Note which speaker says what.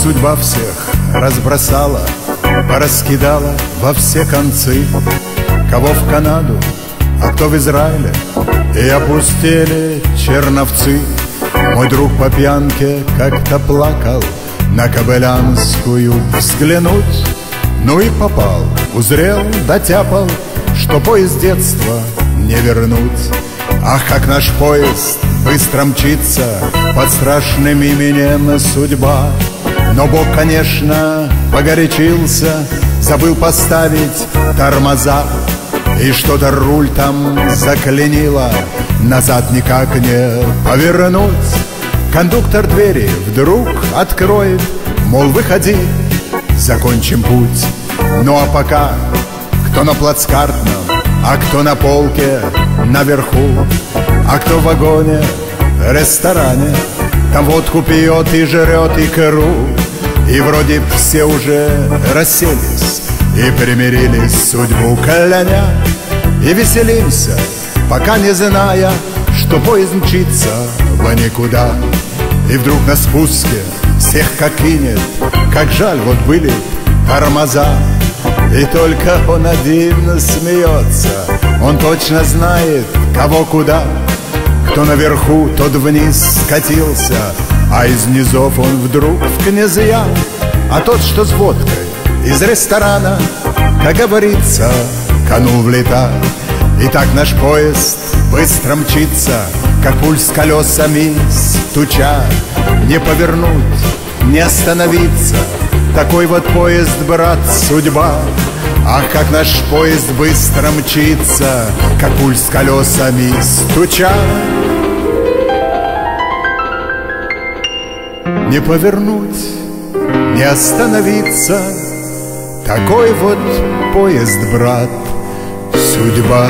Speaker 1: судьба всех разбросала, Пораскидала во все концы, Кого в Канаду, а кто в Израиле, И опустили черновцы. Мой друг по пьянке как-то плакал На Кобылянскую взглянуть, Ну и попал, узрел, дотяпал, Что поезд детства не вернуть. Ах, как наш поезд быстро мчится Под страшным именем судьба Но Бог, конечно, погорячился Забыл поставить тормоза. И что-то руль там заклинило Назад никак не повернуть. Кондуктор двери вдруг откроет Мол, выходи, закончим путь. Ну а пока кто на плацкартном, а кто на полке наверху А кто в вагоне, ресторане Там водку пьет и жрет икру И вроде все уже расселись И примирились судьбу кляня И веселимся, пока не зная Что поезд мчится в никуда. И вдруг на спуске всех как кинет Как жаль, вот были тормоза. И только он один смеется Он точно знает, кого куда. Кто наверху, тот вниз скатился А из низов он вдруг в князья А тот, что с водкой из ресторана Как говорится, канул в лета. И так наш поезд быстро мчится Как пульс колесами стуча. Не повернуть, не остановиться такой вот поезд, брат, судьба. Ах, как наш поезд быстро мчится Как пульс колесами стуча Не повернуть, не остановиться. Такой вот поезд, брат, судьба